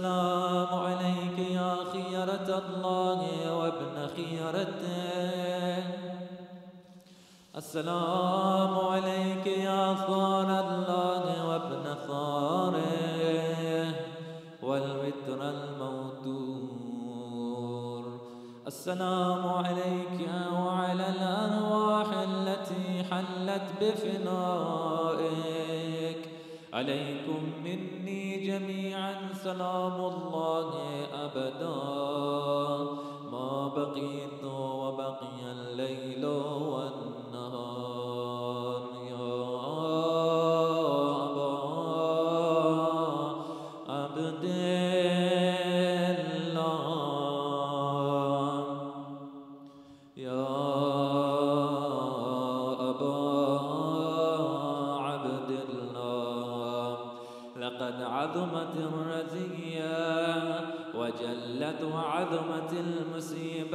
السلام عليك يا خيرة الله وابن خيرته. السلام عليك يا ثار الله وابن ثاره والوتر الموتور. السلام عليك وعلى الأرواح التي حلت بفنائك عليكم مني جميعا سلام الله أبدا. ما بقيت وبقي الليل والنهار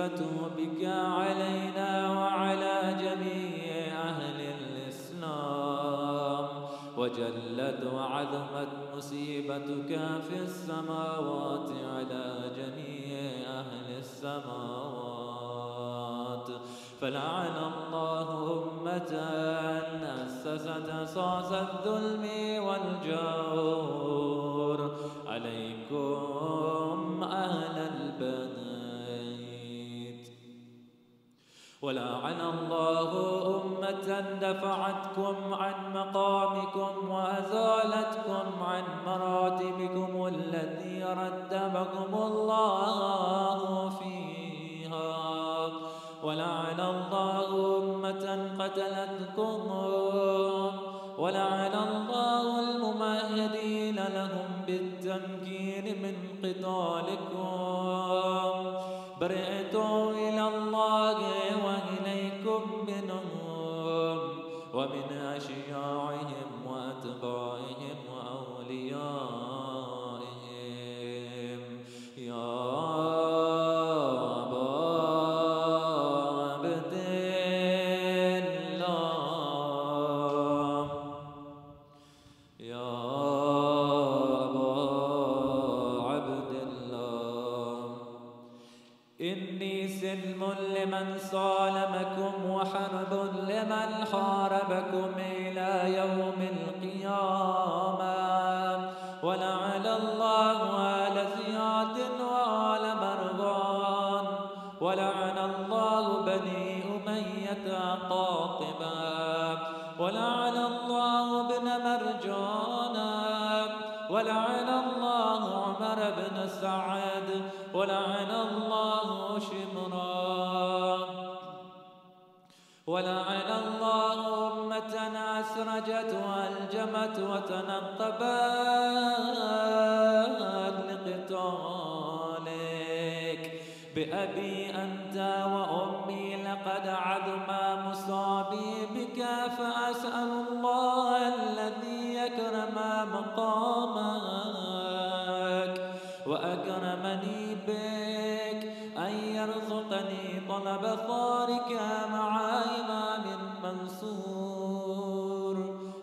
بك علينا وعلى جميع أهل الإسلام. وجلت وعظمت مصيبتك في السماوات على جميع أهل السماوات. فلعن الله أمة أسست أساس الظلم والجور. عليكم أهل البيت ولعن الله أمة دفعتكم عن مقامكم وأزالتكم عن مراتبكم التي رتبكم الله فيها. ولعن الله أمة قتلتكم. ولعن الله الممهدين لهم بالتمكين من قتالكم. برئت إلى الله ومن أشياعهم وأتباعهم وحرب لمن حاربكم إلى يوم القيامة. ولعن الله آل زياد وآل مرغان ولعن الله بني أمية قاطبا. ولعن الله ابن مرجانا ولعن الله عمر بن سعد. ولعن الله ولعن الله أمة أسرجت وألجمت وتنقبت لقتالك. بأبي أنت وأمي لقد عظم مصابي بك فأسأل الله الذي يكرم مقامك وأكرمني بك أن يرزقني طلب ثارك مع إمام منصور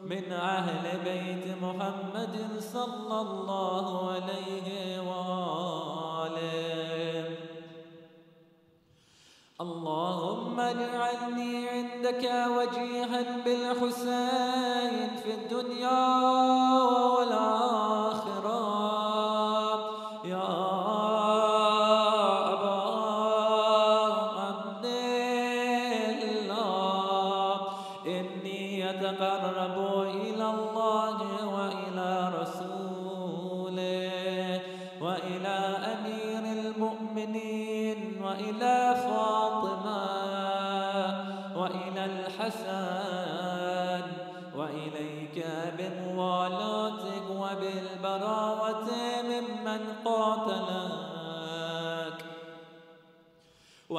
من أهل بيت محمد صلى الله عليه وآله. اللهم اجعلني عندك وجيها بالحسين في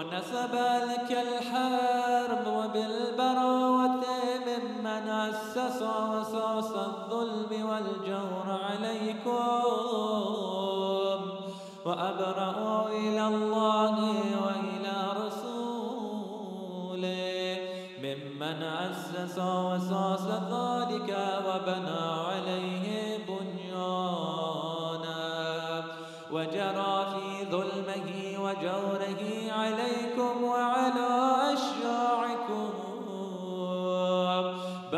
ونسب لك الحرب وبالبراوة ممن أسس أساس الظلم والجور عليكم وأبرأوا إلى الله وإلى رسوله ممن أسس وساس ذلك وبنى عليه بنيانا وجرى في ظلمه وجوره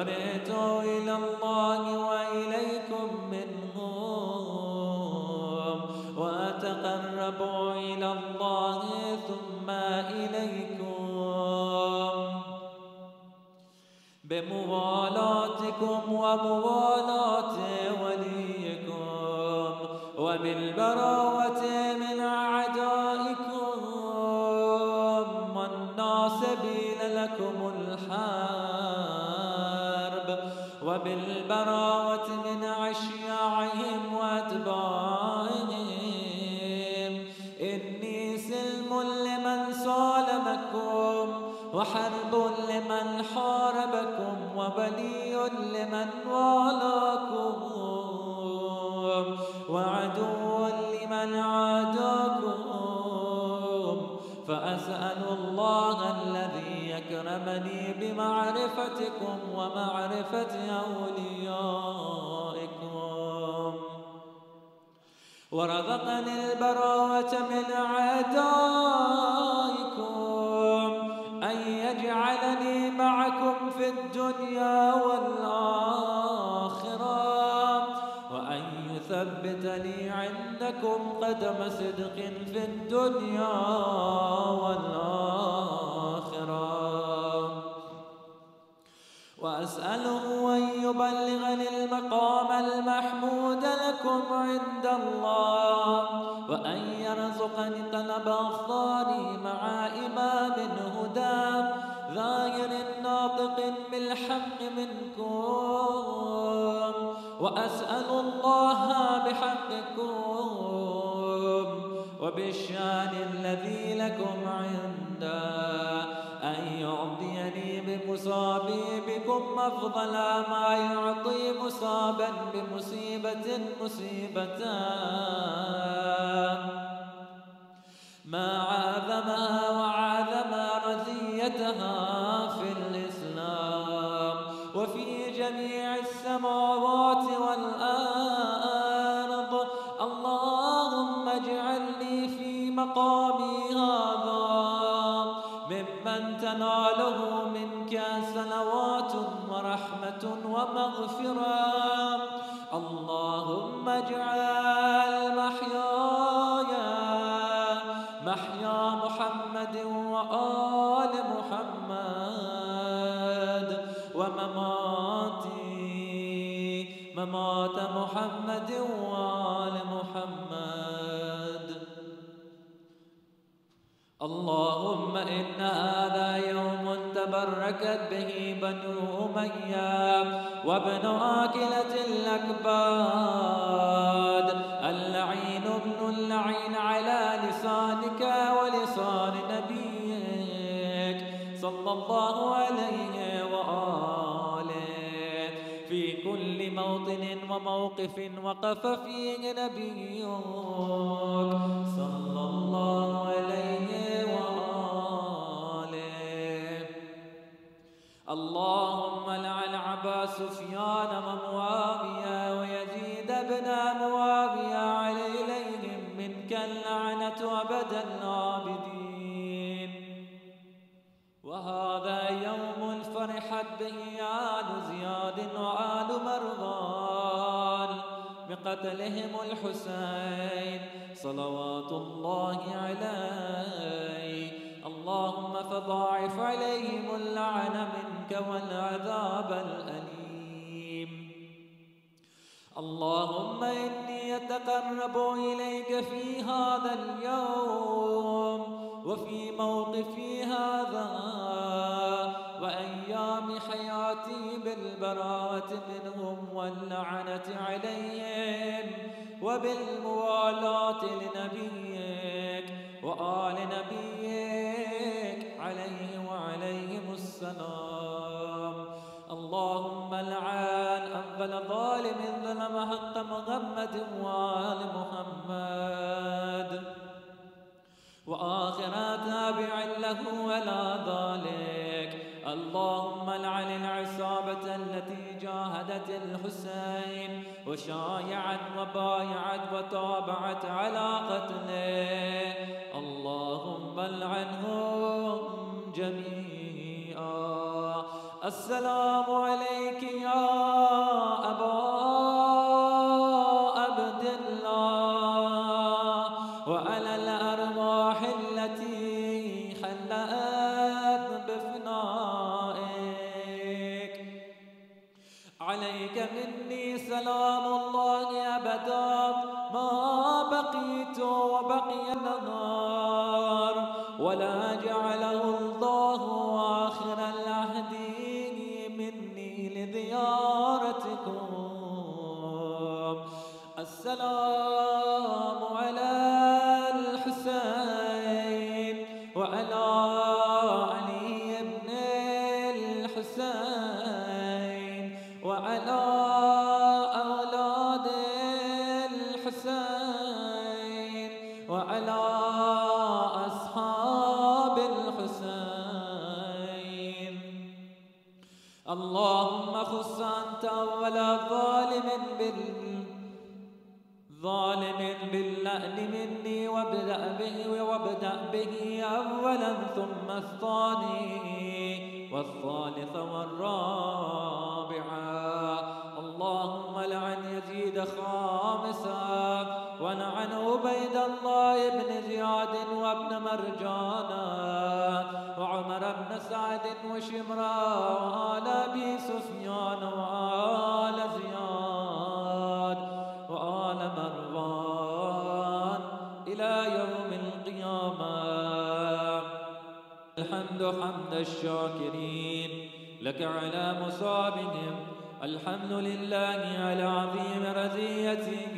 برئت إلى الله وإليكم منهم وأتقرب إلى الله ثم إليكم. بموالاتكم وموالاة وليكم وبالبراوة وبلي لمن والاكم. وعدو لمن عاداكم. فأسأل الله الذي يكرمني بمعرفتكم ومعرفة أوليائكم. ورزقني البراءة من أعدائكم أن يجعلني معكم في الدنيا والآخرة وأن يثبتني عندكم قدم صدق في الدنيا والآخرة. وأسأله أن يبلغني المقام المحمود لكم عند الله وأن يرزقني طلب أخطاري مع إمام بالحق منكم وأسأل الله بحقكم وبالشأن الذي لكم عنده أن يعطيني بمصابيبكم أفضل ما يعطي مصابا بمصيبة مصيبة. ما عاظمها وعاظم رزيتها تناله منك سنوات ورحمة ومغفرة. اللهم اجعل محياي محيا محمد وآل محمد ومماتي ممات محمد وآل محمد. اللهم إن هذا يوم تبركت به بنو أمية وابن آكلة الأكباد. اللعين ابن اللعين على لسانك ولسان نبيك. صلى الله عليه وآله. في كل موطن وموقف وقف فيه نبيك. صلى الله عليه اللهم لعن عبا سفيان ومعاوية ويزيد بن معاوية عليهم منك اللعنة أبد العابدين وهذا يوم فرحت به آل زياد وآل مروان بقتلهم الحسين. صلوات الله عليه. اللهم فضاعف عليهم اللعن والعذاب الأليم. اللهم إني أتقرب إليك في هذا اليوم وفي موقفي هذا وأيام حياتي بالبراءة منهم واللعنة عليهم وبالموالاة لنبيك وآل نبيك عليه وعليهم السلام. لعن أفضل ظالم ظلم حق محمد وآل محمد. وآخر تابع له ولا ذلك. اللهم لعن العصابة التي جاهدت الحسين وشايعت وبايعت وتابعت على قتله. اللهم العنهم جميعا. السلام عليك يا أبا عبد الله. وعلى الأرواح التي خلأت بفنائك عليك مني سلام الله أبدا. ما بقيت وبقي النهار. ولا جعله وابدأ به وابدأ به أولا ثم الثاني والثالث والرابع. اللهم لعن يزيد خامسا ولعن عبيد الله بن زياد وابن مرجانا وعمر بن سعد وشمرا وآل أبي سفيان وآل يوم القيامة. الحمد حمد الشاكرين لك على مصابهم. الحمد لله على عظيم رزيته.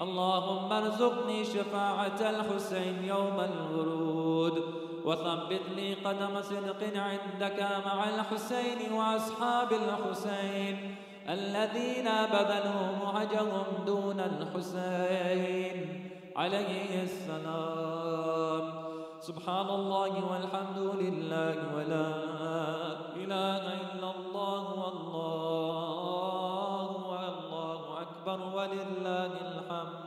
اللهم ارزقني شفاعة الحسين يوم الورود. وثبت لي قدم صدق عندك مع الحسين وأصحاب الحسين الذين بذلوا مهجهم دون الحسين. عليه السلام. سبحان الله والحمد لله ولا إله إلا الله والله والله أكبر ولله الحمد.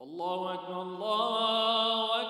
الله أكبر الله أكبر.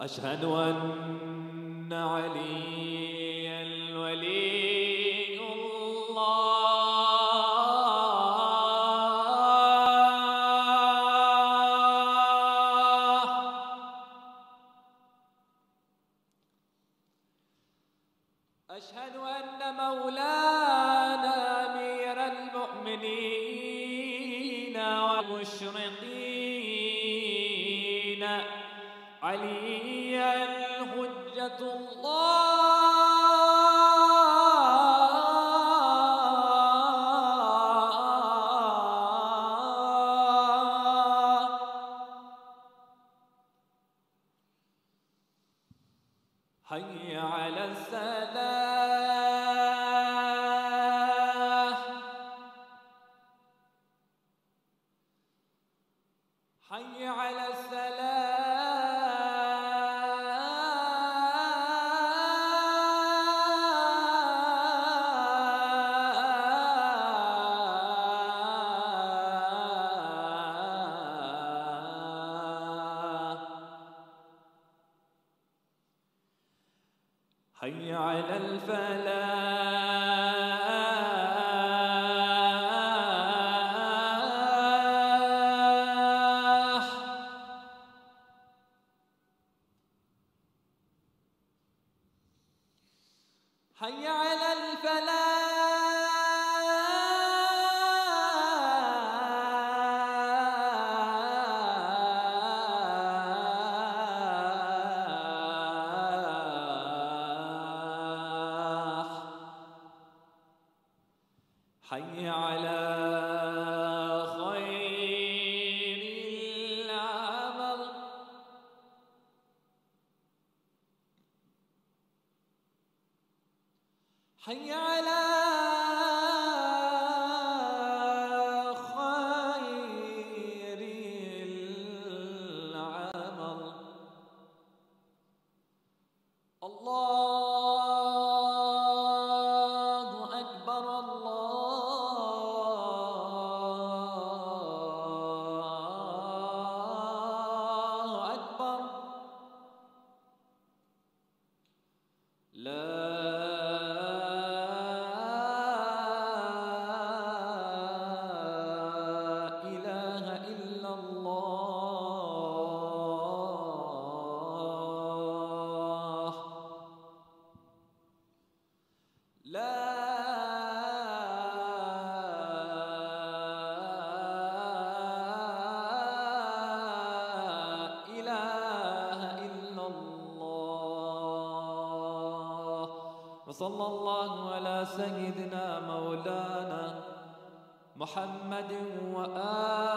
أشهد أن عليا حي على الفلاح. لا وصلى الله على سيدنا مولانا محمد وآله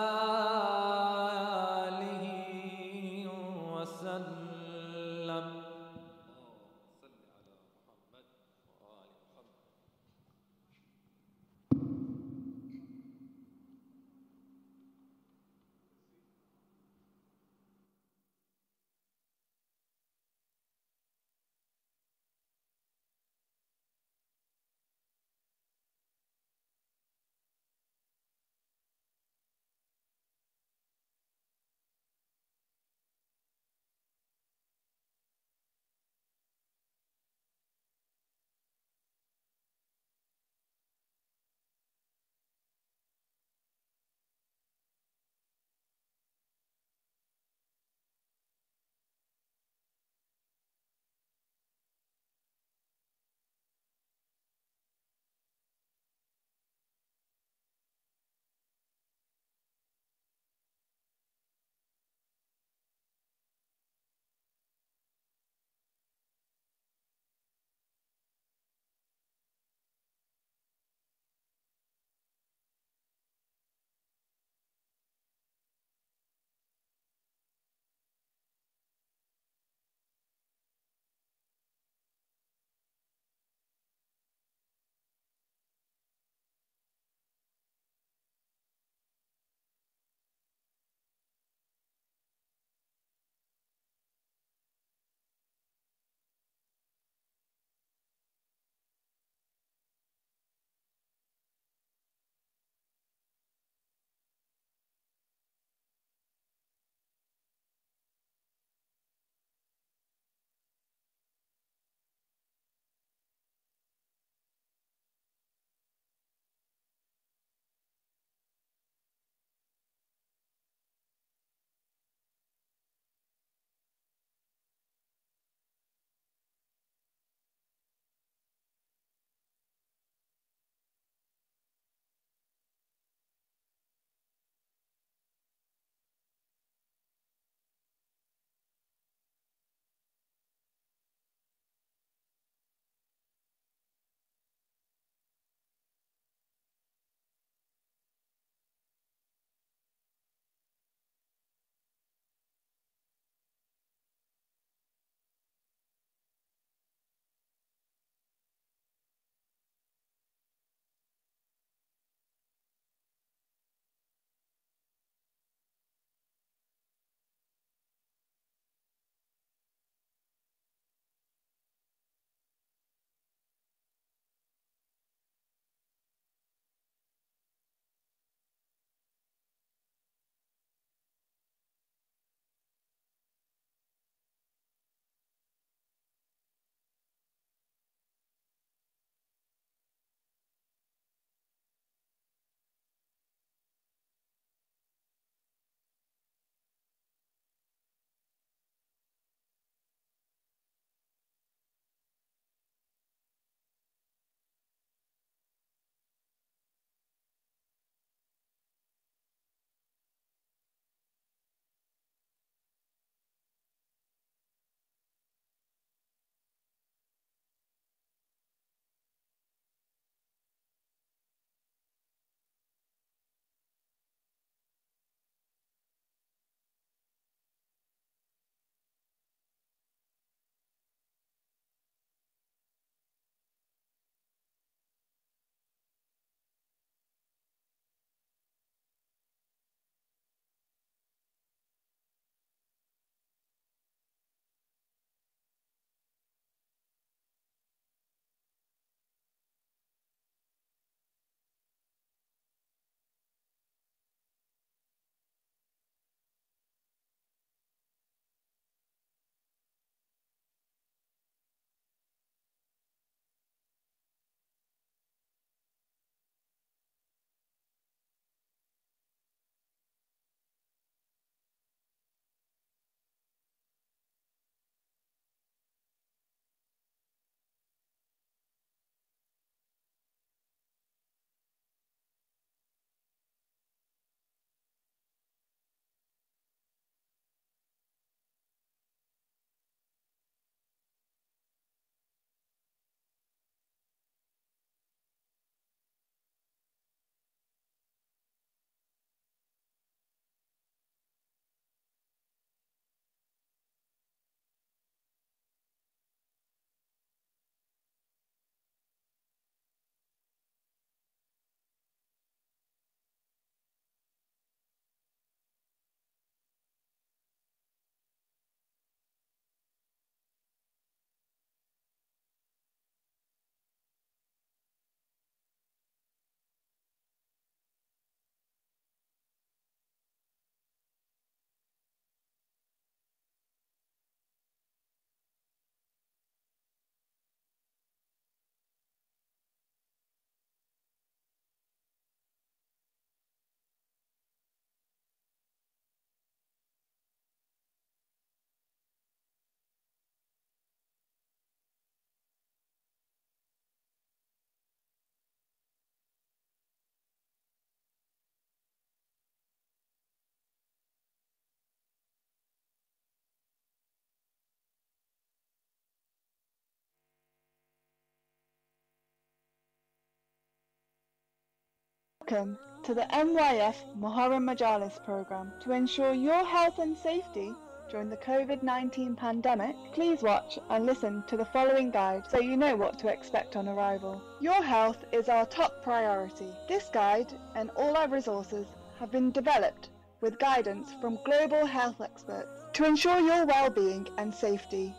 Welcome to the MYF Muharram Majalis program. To ensure your health and safety during the COVID 19 pandemic, please watch and listen to the following guide so you know what to expect on arrival. Your health is our top priority. This guide and all our resources have been developed with guidance from global health experts to ensure your well-being and safety.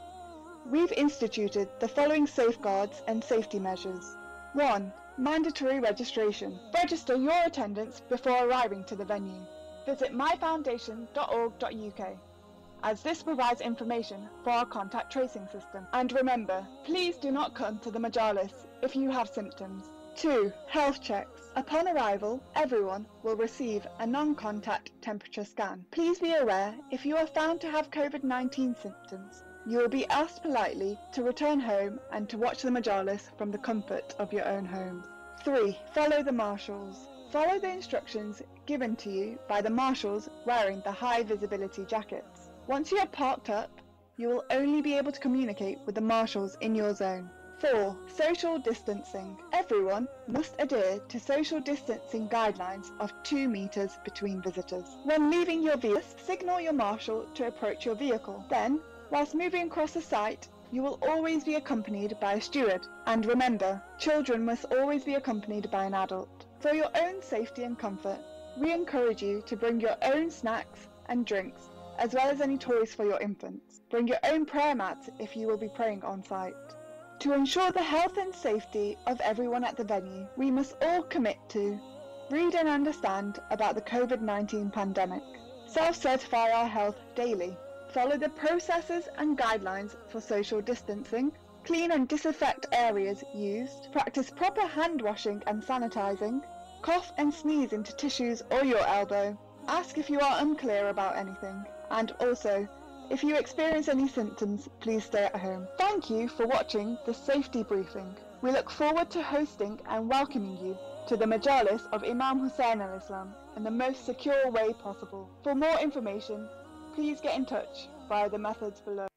We've instituted the following safeguards and safety measures. 1. Mandatory registration. Register your attendance before arriving to the venue. Visit myfoundation.org.uk as this provides information for our contact tracing system. And remember, please do not come to the Majalis if you have symptoms. 2. Health checks. Upon arrival, everyone will receive a non-contact temperature scan. Please be aware if you are found to have COVID-19 symptoms, you will be asked politely to return home and to watch the Majalis from the comfort of your own homes. 3. Follow the marshals. Follow the instructions given to you by the marshals wearing the high visibility jackets. Once you have parked up, you will only be able to communicate with the marshals in your zone. 4. Social distancing. Everyone must adhere to social distancing guidelines of 2 metres between visitors. When leaving your vehicle, signal your marshal to approach your vehicle. Then, whilst moving across the site, you will always be accompanied by a steward. And remember, children must always be accompanied by an adult. For your own safety and comfort, we encourage you to bring your own snacks and drinks, as well as any toys for your infants. Bring your own prayer mats if you will be praying on site. To ensure the health and safety of everyone at the venue, we must all commit to read and understand about the COVID-19 pandemic, self-certify our health daily, follow the processes and guidelines for social distancing, clean and disinfect areas used, practice proper hand washing and sanitizing, cough and sneeze into tissues or your elbow, ask if you are unclear about anything, and also if you experience any symptoms, please stay at home. Thank you for watching the safety briefing. We look forward to hosting and welcoming you to the Majalis of Imam Hussein al-Islam in the most secure way possible. For more information, please get in touch via the methods below.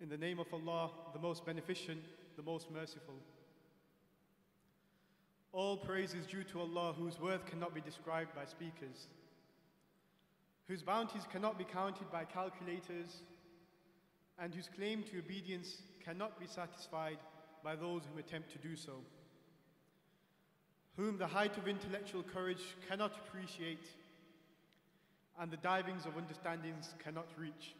In the name of Allah, the most beneficent, the most merciful. All praise is due to Allah, whose worth cannot be described by speakers, whose bounties cannot be counted by calculators, and whose claim to obedience cannot be satisfied by those who attempt to do so, whom the height of intellectual courage cannot appreciate, and the divings of understandings cannot reach.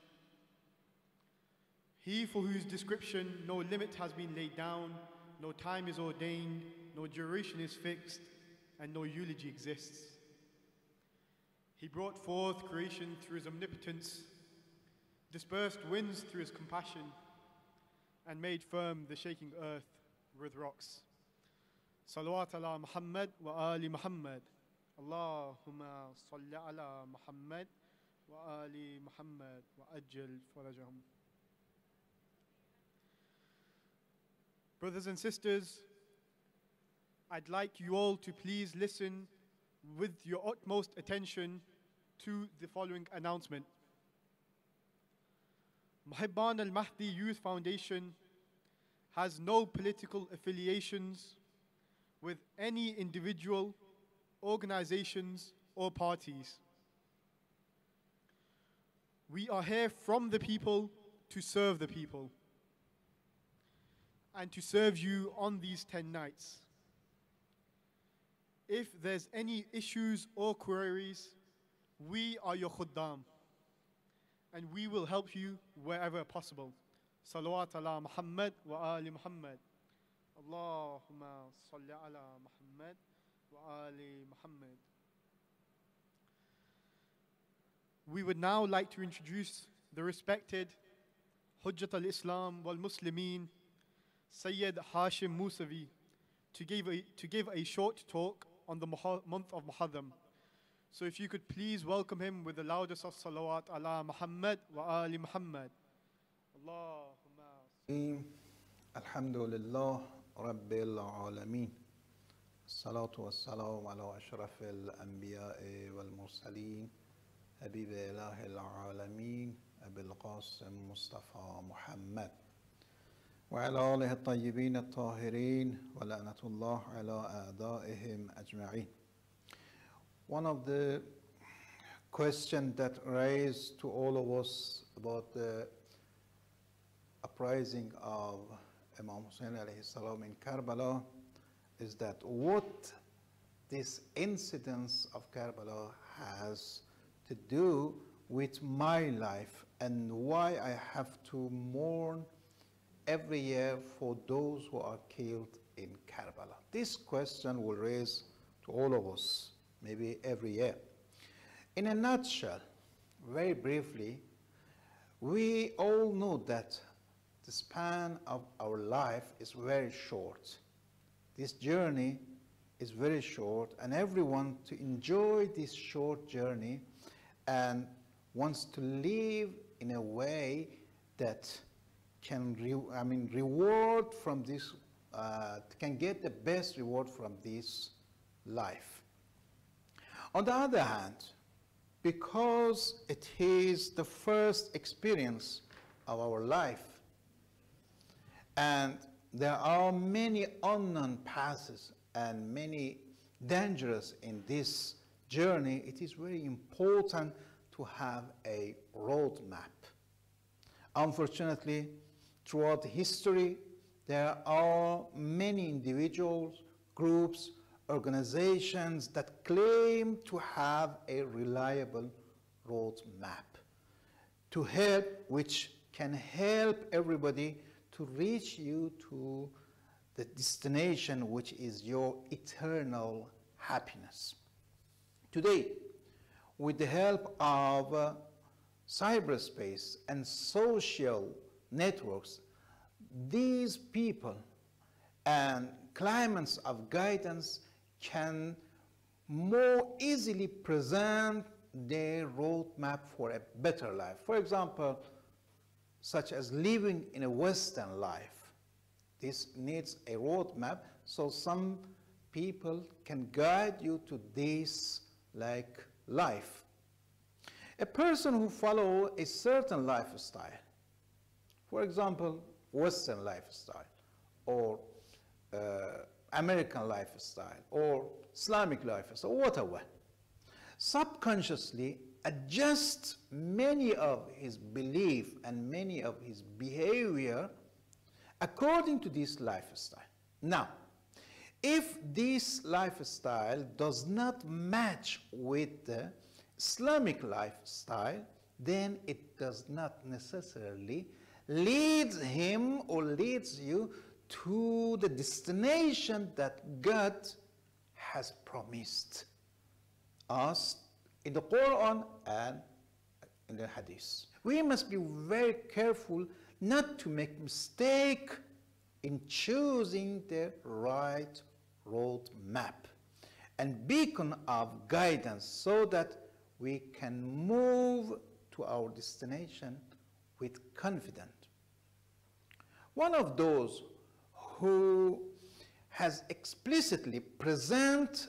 He for whose description no limit has been laid down, no time is ordained, no duration is fixed, and no eulogy exists. He brought forth creation through his omnipotence, dispersed winds through his compassion, and made firm the shaking earth with rocks. Salawat ala Muhammad wa ali Muhammad. Allahumma salli ala Muhammad wa ali Muhammad wa ajil farajahum. Brothers and sisters, I'd like you all to please listen with your utmost attention to the following announcement. Mohebban al Mahdi Youth Foundation has no political affiliations with any individual, organizations, or parties. We are here from the people to serve the people and to serve you on these 10 nights. If there's any issues or queries, we are your khuddam and we will help you wherever possible. Salawat ala Muhammad wa ali Muhammad. Allahumma salli ala Muhammad wa ali Muhammad. We would now like to introduce the respected Hujjat al-Islam wal-Muslimin Sayyid Hashim Musavi to give a, to give a short talk on the month of Muharram. So if you could please welcome him with the loudest of salawat ala Muhammad wa ali Muhammad. Allahumma. Alhamdulillah, Rabbil Alameen. Salatu wassalam ala ashraf al-anbiya wal-mursaleen. Habib ilahi al-alameen, Abil Qasim Mustafa Muhammad. وعلى آله الطيبين الطاهرين ولعنة الله على أعدائهم أجمعين One of the questions that raised to all of us about the uprising of Imam Hussein alayhi salam in Karbala is that what this incidence of Karbala has to do with my life and why I have to mourn every year for those who are killed in Karbala. This question will raise to all of us, maybe every year. In a nutshell, very briefly, we all know that the span of our life is very short. This journey is very short, and everyone to enjoy this short journey and wants to live in a way that can, re- I mean, reward from this, uh, can get the best reward from this life. On the other hand, because it is the first experience of our life, and there are many unknown passes and many dangers in this journey, it is very important to have a roadmap. Unfortunately, throughout history, there are many individuals, groups, organizations that claim to have a reliable road map to help, which can help everybody to reach you to the destination, which is your eternal happiness. Today, with the help of uh, cyberspace and social networks, these people and claimants of guidance can more easily present their roadmap for a better life. For example, such as living in a Western life. This needs a roadmap, so some people can guide you to this like life. A person who follow a certain lifestyle, For example, Western lifestyle or uh, American lifestyle or Islamic lifestyle, whatever. Subconsciously adjust many of his belief and many of his behavior according to this lifestyle. Now, if this lifestyle does not match with the Islamic lifestyle, then it does not necessarily lead him or leads you to the destination that God has promised us in the Quran and in the Hadith. We must be very careful not to make mistake in choosing the right road map and beacon of guidance so that we can move to our destination with confidence. One of those who has explicitly present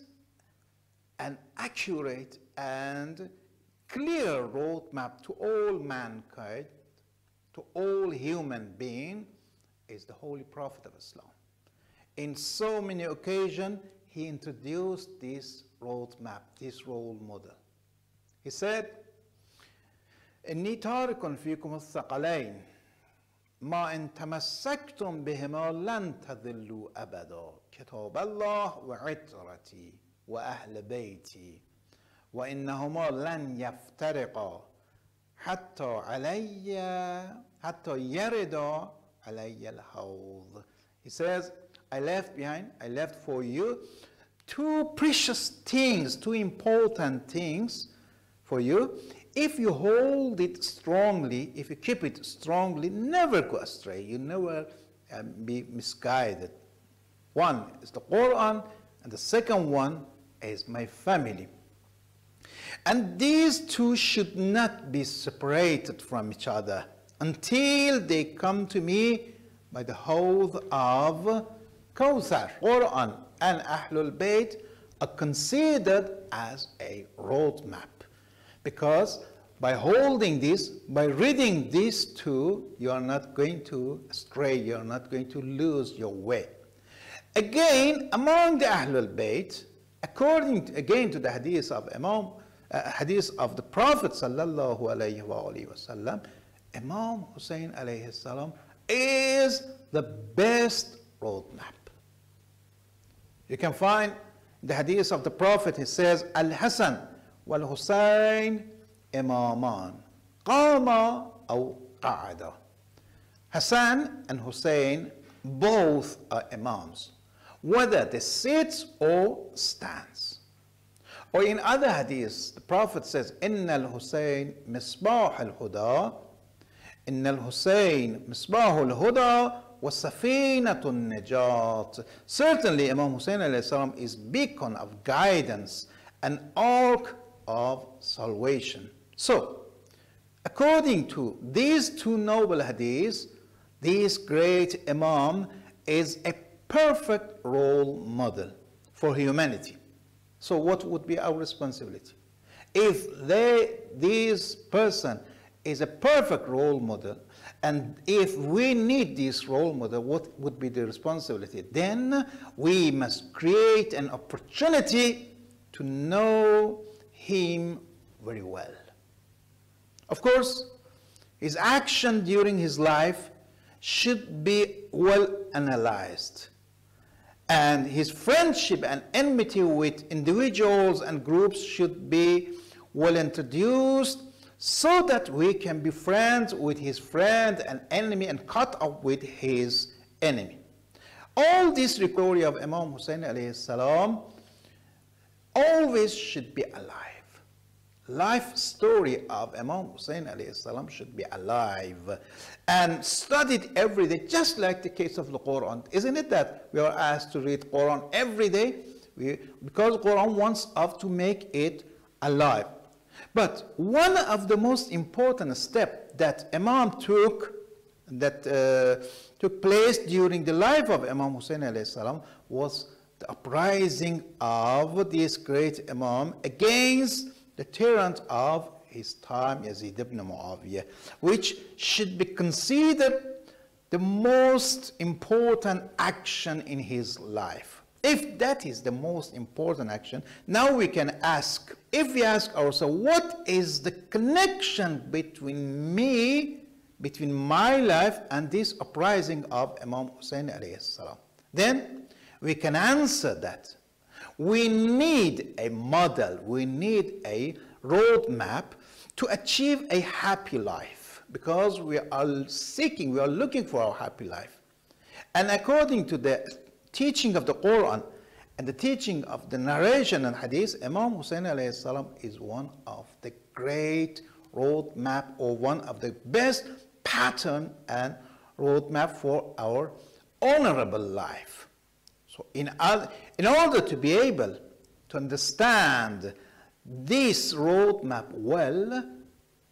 an accurate and clear roadmap to all mankind, to all human beings, is the Holy Prophet of Islam. In so many occasions, he introduced this roadmap, this role model. He said, إني تارك فيكم الثقلين ما إن تمسكتم بهما لن تذلوا أبدا. كتاب الله و عترتی و أهل بیتی و انهما لن يفترقا. حتى علي حتى يردا علي الحوض. He says, I left behind, I left for you two precious things, two important things for you. If you Hawd it strongly, if you keep it strongly, never go astray. You never um, be misguided. One is the Quran, and the second one is my family. And these two should not be separated from each other until they come to me by the hold of Kawthar. Quran and Ahlul Bayt are considered as a roadmap because by holding this, by reading these two, you are not going to stray, you are not going to lose your way. Again, among the Ahlul Bayt, according to, again to the hadith of Imam, uh, hadith of the Prophet sallallahu alayhi wa wasallam, Imam Hussein alayhi salam is the best roadmap. You can find the hadith of the Prophet, he says, Al-Hasan wal-Hussein imaman, qama aw qa'ada. Hassan and Hussein both are imams, whether they sit or stands. Or in other hadiths, the Prophet says, إن الحسين مصباح الهدى إن الحسين مصباح الهدى وسفينة النجاة. Certainly Imam Hussein is beacon of guidance, an ark of salvation. So, according to these two noble hadiths, this great Imam is a perfect role model for humanity. So what would be our responsibility? If they, this person is a perfect role model, and if we need this role model, what would be the responsibility? Then we must create an opportunity to know him very well. Of course, his action during his life should be well analyzed and his friendship and enmity with individuals and groups should be well introduced so that we can be friends with his friend and enemy and cut off with his enemy. All this recovery of Imam Hussein alayhi salam always should be alive. Life story of Imam Hussein salam should be alive and studied every day, just like the case of the Quran. Isn't it that we are asked to read Quran every day? We, because Quran wants us to make it alive. But one of the most important steps that Imam took, that uh, took place during the life of Imam Hussein salam, was the uprising of this great Imam against the tyrant of his time, Yazid ibn Muawiyah, which should be considered the most important action in his life. If that is the most important action, now we can ask, if we ask ourselves, what is the connection between me, between my life and this uprising of Imam Hussein? Then we can answer that. We need a model, we need a roadmap to achieve a happy life because we are seeking, we are looking for our happy life. And according to the teaching of the Quran and the teaching of the narration and hadith, Imam Hussein salam is one of the great roadmap or one of the best pattern and roadmap for our honorable life. So in, in order to be able to understand this roadmap well,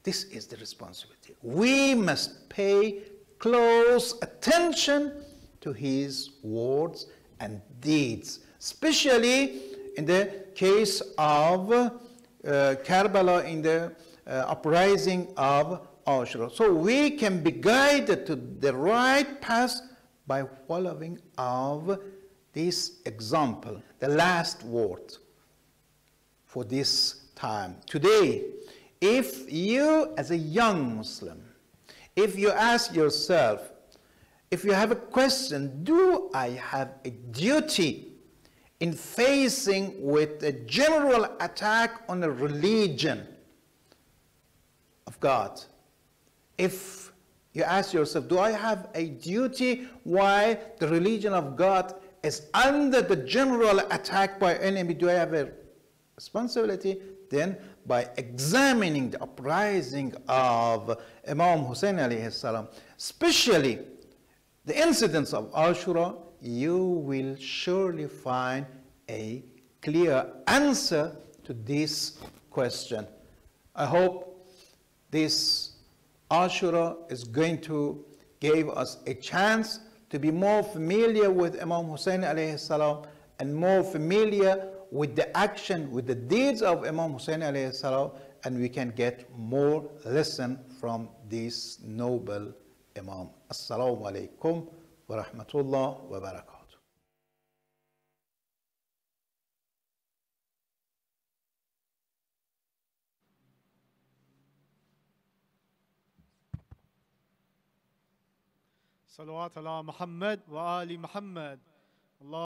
this is the responsibility. We must pay close attention to his words and deeds, especially in the case of uh, Karbala in the uh, uprising of Ashura. So we can be guided to the right path by following of this example, the last word for this time. Today, if you as a young Muslim, if you ask yourself, if you have a question, do I have a duty in facing with a general attack on the religion of God? If you ask yourself, do I have a duty why the religion of God is under the general attack by enemy? Do I have a responsibility? Then by examining the uprising of Imam Hussein alayhi salam, especially the incidents of Ashura, you will surely find a clear answer to this question. I hope this Ashura is going to give us a chance to be more familiar with Imam Hussein alayhi salam and more familiar with the action, with the deeds of Imam Hussein alayhi salam, and we can get more lesson from this noble Imam. Assalamu alaikum wa rahmatullah wa barakatuh. صلوات على محمد وآل محمد.